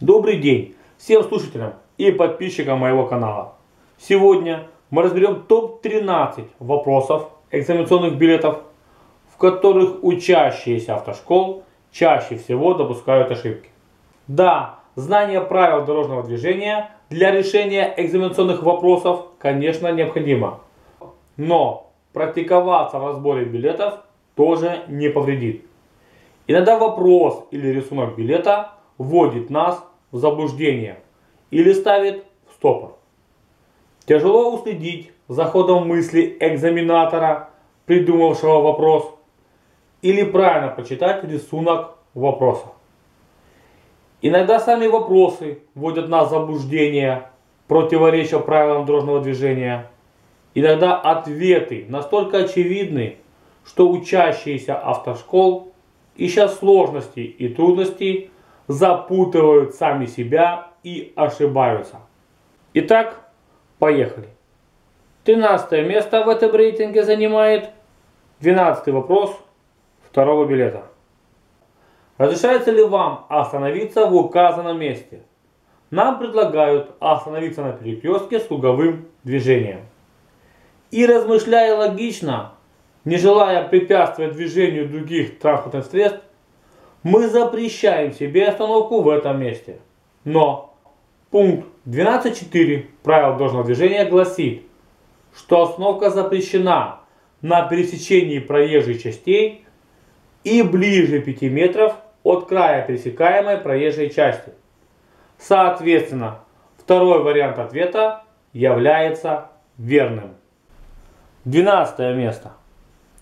Добрый день всем слушателям и подписчикам моего канала. Сегодня мы разберем топ-13 вопросов экзаменационных билетов, в которых учащиеся автошкол чаще всего допускают ошибки. Да, знание правил дорожного движения для решения экзаменационных вопросов, конечно, необходимо. Но практиковаться в разборе билетов тоже не повредит. Иногда вопрос или рисунок билета вводит нас в заблуждение или ставит в стопор. Тяжело уследить за ходом мысли экзаменатора, придумавшего вопрос, или правильно прочитать рисунок вопроса. Иногда сами вопросы вводят нас в заблуждение, противоречия правилам дорожного движения. Иногда ответы настолько очевидны, что учащиеся автошкол, ища сложностей и трудностей, запутывают сами себя и ошибаются. Итак, поехали. 13 место в этом рейтинге занимает 12 вопрос второго билета. Разрешается ли вам остановиться в указанном месте? Нам предлагают остановиться на перекрестке с круговым движением. И размышляя логично, не желая препятствовать движению других транспортных средств, мы запрещаем себе остановку в этом месте. Но пункт 12.4 правил дорожного движения гласит, что остановка запрещена на пересечении проезжей частей и ближе 5 метров от края пересекаемой проезжей части. Соответственно, второй вариант ответа является верным. 12 место.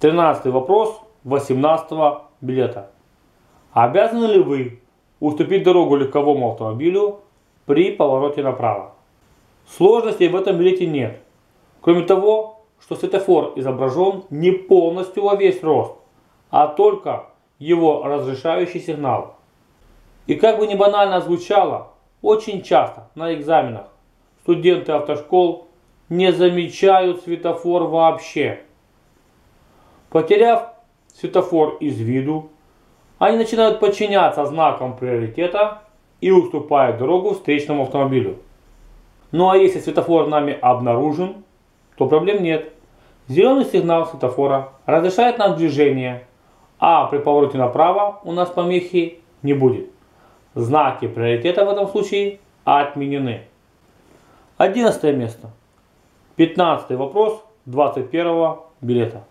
13 вопрос 18 билета. Обязаны ли вы уступить дорогу легковому автомобилю при повороте направо? Сложностей в этом билете нет. Кроме того, что светофор изображен не полностью во весь рост, а только его разрешающий сигнал. И как бы не банально звучало, очень часто на экзаменах студенты автошкол не замечают светофор вообще. Потеряв светофор из виду, они начинают подчиняться знакам приоритета и уступают дорогу встречному автомобилю. Ну а если светофор нами обнаружен, то проблем нет. Зеленый сигнал светофора разрешает нам движение, а при повороте направо у нас помехи не будет. Знаки приоритета в этом случае отменены. 11 место. 15 вопрос 21 билета.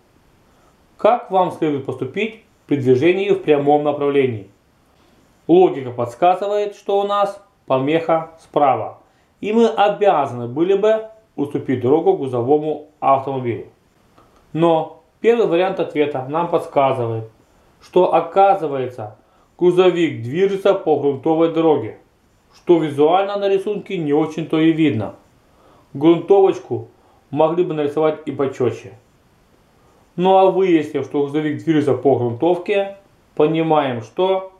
Как вам следует поступить при движении в прямом направлении. Логика подсказывает, что у нас помеха справа, и мы обязаны были бы уступить дорогу грузовому автомобилю. Но первый вариант ответа нам подсказывает, что оказывается грузовик движется по грунтовой дороге, что визуально на рисунке не очень-то и видно. Грунтовочку могли бы нарисовать и почетче. Ну а выяснив, что грузовик движется по грунтовке, понимаем, что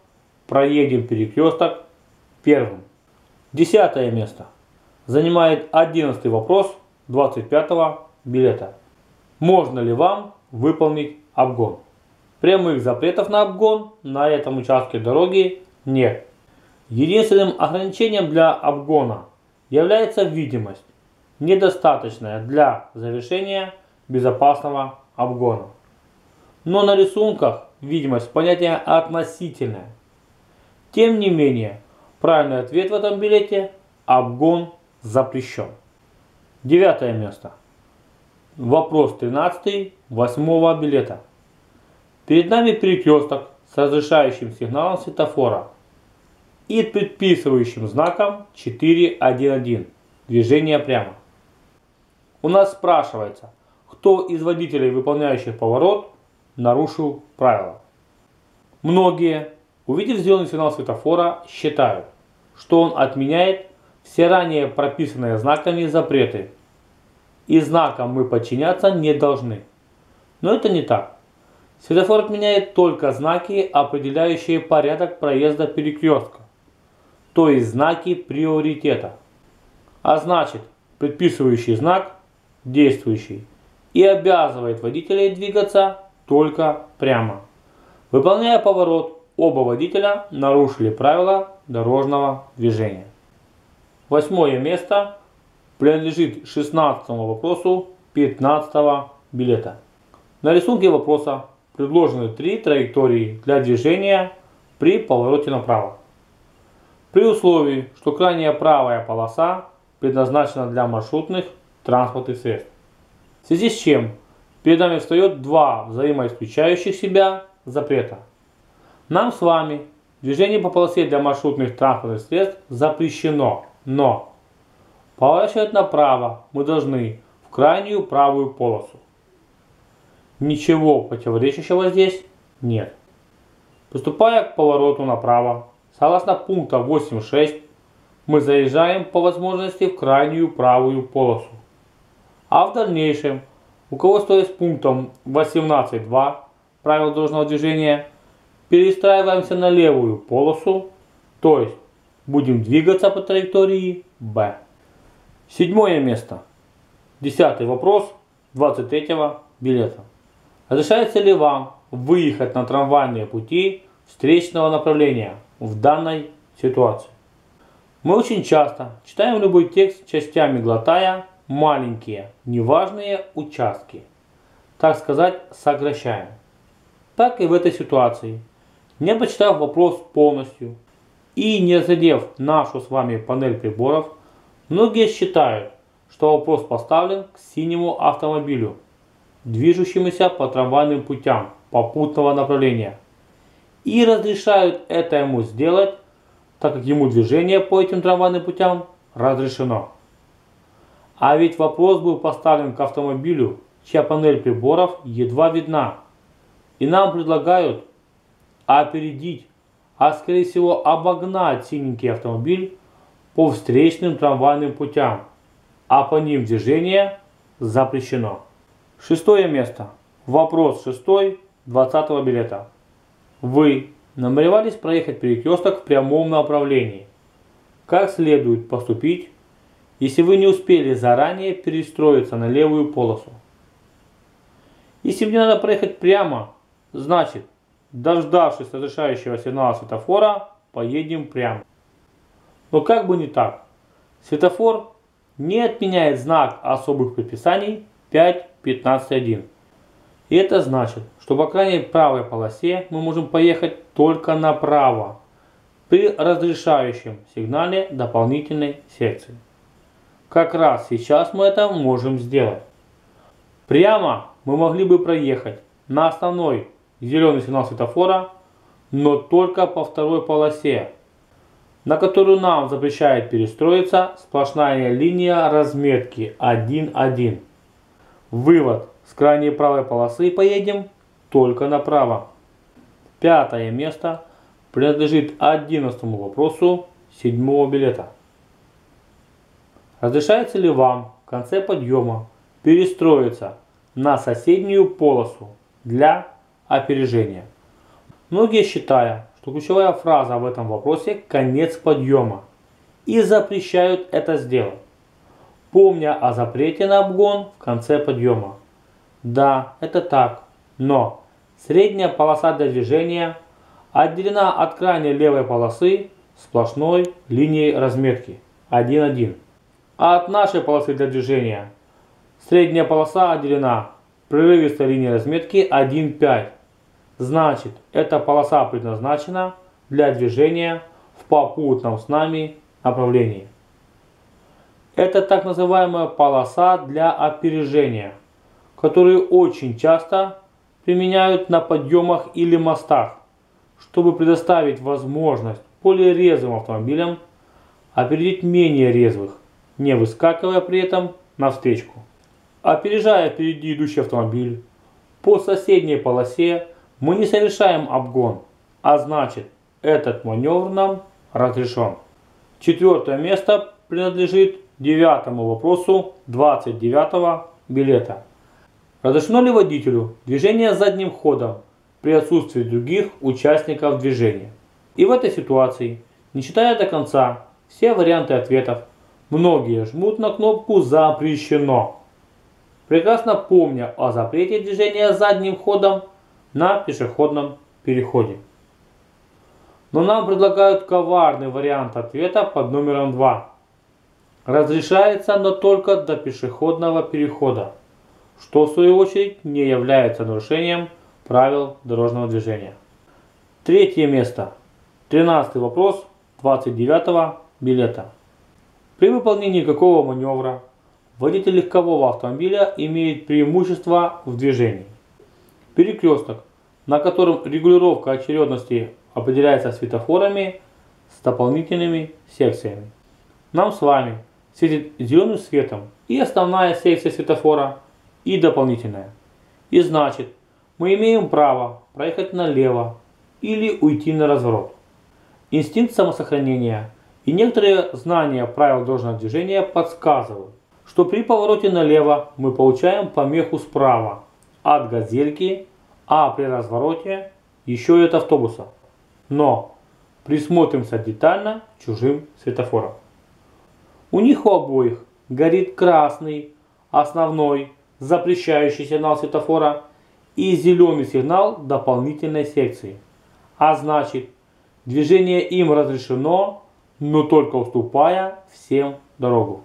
проедем перекресток первым. Десятое место занимает одиннадцатый вопрос 25 билета. Можно ли вам выполнить обгон? Прямых запретов на обгон на этом участке дороги нет. Единственным ограничением для обгона является видимость, недостаточная для завершения безопасного обгона. Но на рисунках видимость понятие относительное. Тем не менее, правильный ответ в этом билете – обгон запрещен. Девятое место. Вопрос 13 восьмого билета. Перед нами перекресток с разрешающим сигналом светофора и предписывающим знаком 4.1.1 движение прямо. У нас спрашивается – кто из водителей, выполняющих поворот, нарушил правила. Многие, увидев зеленый сигнал светофора, считают, что он отменяет все ранее прописанные знаками запреты, и знакам мы подчиняться не должны. Но это не так. Светофор отменяет только знаки, определяющие порядок проезда перекрестка, то есть знаки приоритета. А значит, предписывающий знак действующий и обязывает водителей двигаться только прямо. Выполняя поворот, оба водителя нарушили правила дорожного движения. Восьмое место принадлежит 16 вопросу 15 билета. На рисунке вопроса предложены три траектории для движения при повороте направо. При условии, что крайняя правая полоса предназначена для маршрутных транспортных средств. В связи с чем перед нами встает два взаимоисключающих себя запрета. Нам с вами движение по полосе для маршрутных транспортных средств запрещено, но поворачивать направо мы должны в крайнюю правую полосу. Ничего противоречащего здесь нет. Поступая к повороту направо, согласно пункта 8.6, мы заезжаем по возможности в крайнюю правую полосу. А в дальнейшем, руководствуясь пунктом 18.2 правил дорожного движения, перестраиваемся на левую полосу, то есть будем двигаться по траектории B. Седьмое место. Десятый вопрос 23 билета. Разрешается ли вам выехать на трамвайные пути встречного направления в данной ситуации? Мы очень часто читаем любой текст частями глотая маленькие, неважные участки. Так сказать, сокращаем. Так и в этой ситуации. Не прочитав вопрос полностью и не задев нашу с вами панель приборов, многие считают, что вопрос поставлен к синему автомобилю – движущимися по трамвайным путям попутного направления и разрешают это ему сделать, так как ему движение по этим трамвайным путям разрешено. А ведь вопрос был поставлен к автомобилю, чья панель приборов едва видна. И нам предлагают опередить, а скорее всего обогнать синенький автомобиль по встречным трамвайным путям, а по ним движение запрещено. Шестое место. Вопрос шестой 20 билета. Вы намеревались проехать перекресток в прямом направлении. Как следует поступить, если вы не успели заранее перестроиться на левую полосу? Если мне надо проехать прямо, значит, дождавшись разрешающего сигнала светофора, поедем прямо. Но как бы не так, светофор не отменяет знак особых предписаний 5.15.1. И это значит, что по крайней правой полосе мы можем поехать только направо при разрешающем сигнале дополнительной секции. Как раз сейчас мы это можем сделать. Прямо мы могли бы проехать на основной зеленый сигнал светофора, но только по второй полосе, на которую нам запрещает перестроиться сплошная линия разметки 1.1. Вывод. С крайней правой полосы поедем только направо. Пятое место принадлежит одиннадцатому вопросу седьмого билета. Разрешается ли вам в конце подъема перестроиться на соседнюю полосу для опережения? Многие считают, что ключевая фраза в этом вопросе «конец подъема» и запрещают это сделать помня о запрете на обгон в конце подъема. Да, это так, но средняя полоса для движения отделена от крайней левой полосы сплошной линией разметки 1.1. А от нашей полосы для движения средняя полоса отделена прерывистой линией разметки 1.5. Значит, эта полоса предназначена для движения в попутном с нами направлении. Это так называемая полоса для опережения, которую очень часто применяют на подъемах или мостах, чтобы предоставить возможность более резвым автомобилям опередить менее резвых, не выскакивая при этом на встречку. Опережая впереди идущий автомобиль, по соседней полосе мы не совершаем обгон, а значит этот маневр нам разрешен. Четвертое место принадлежит девятому вопросу 29 билета. Разрешено ли водителю движение задним ходом при отсутствии других участников движения? И в этой ситуации, не читая до конца все варианты ответов, многие жмут на кнопку «Запрещено», прекрасно помня о запрете движения задним ходом на пешеходном переходе. Но нам предлагают коварный вариант ответа под номером 2. Разрешается, но только до пешеходного перехода, что в свою очередь не является нарушением правил дорожного движения. Третье место. Тринадцатый вопрос 29 билета. При выполнении какого маневра водитель легкового автомобиля имеет преимущество в движении? Перекресток, на котором регулировка очередности определяется светофорами с дополнительными секциями. Нам с вами светит зеленым светом и основная секция светофора, и дополнительная. И значит, мы имеем право проехать налево или уйти на разворот. Инстинкт самосохранения и некоторые знания правил дорожного движения подсказывают, что при повороте налево мы получаем помеху справа от газельки, а при развороте еще и от автобуса. Но присмотримся детально чужим светофорам. У них у обоих горит красный, основной, запрещающий сигнал светофора и зеленый сигнал дополнительной секции. А значит, движение им разрешено, но только уступая всем дорогу.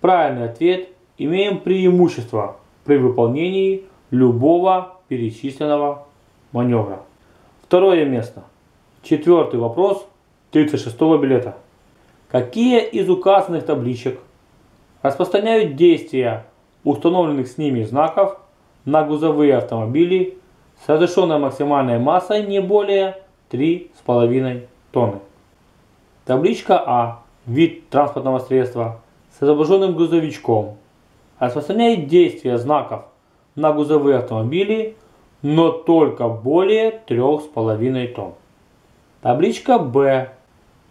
Правильный ответ – имеем преимущество при выполнении любого перечисленного маневра. Второе место. Четвертый вопрос 36 билета. Какие из указанных табличек распространяют действия установленных с ними знаков на грузовые автомобили с разрешенной максимальной массой не более 3,5 тонны. Табличка А. Вид транспортного средства с изображенным грузовичком распространяет действие знаков на грузовые автомобили, но только более 3,5 тонн. Табличка Б.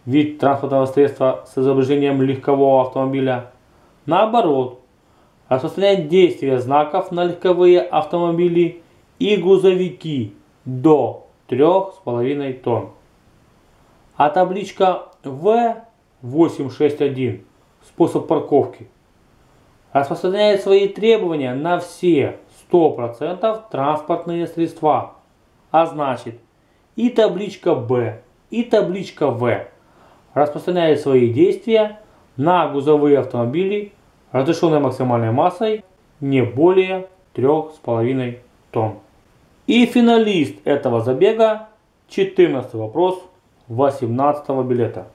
Вид транспортного средства с изображением легкового автомобиля. Наоборот, распространяет действие знаков на легковые автомобили и грузовики до 3,5 тонн. А табличка В861 способ парковки распространяет свои требования на все 100% транспортные средства. А значит и табличка Б и табличка В распространяет свои действия на грузовые автомобили разрешенной максимальной массой не более 3,5 тонн. И финалист этого забега 14 вопрос 18 билета.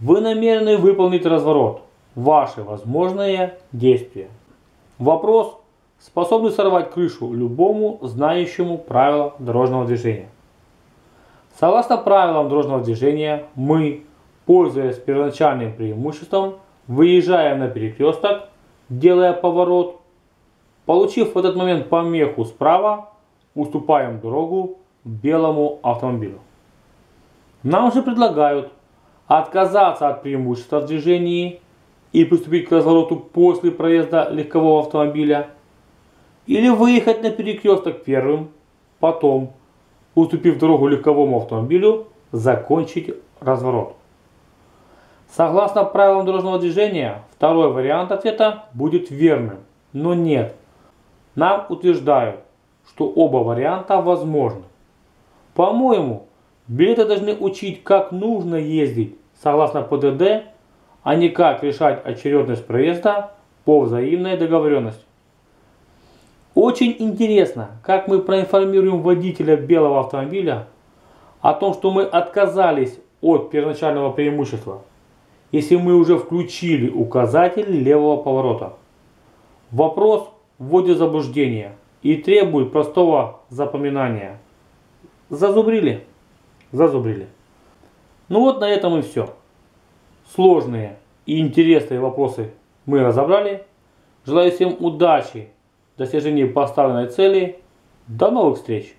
Вы намерены выполнить разворот. Ваши возможные действия. Вопрос, способный сорвать крышу любому знающему правила дорожного движения. Согласно правилам дорожного движения, мы, пользуясь первоначальным преимуществом, выезжаем на перекресток, делая поворот. Получив в этот момент помеху справа, уступаем дорогу белому автомобилю. Нам же предлагают отказаться от преимущества в движении и приступить к развороту после проезда легкового автомобиля, или выехать на перекресток первым, потом, уступив дорогу легковому автомобилю, закончить разворот. Согласно правилам дорожного движения, второй вариант ответа будет верным, но нет. Нам утверждают, что оба варианта возможны. По-моему, билеты должны учить, как нужно ездить согласно ПДД, а не как решать очередность проезда по взаимной договоренности. Очень интересно, как мы проинформируем водителя белого автомобиля о том, что мы отказались от первоначального преимущества, если мы уже включили указатель левого поворота. Вопрос вводит заблуждение и требует простого запоминания. Зазубрили? Зазубрили. Ну вот на этом и все. Сложные и интересные вопросы мы разобрали. Желаю всем удачи в достижении поставленной цели. До новых встреч!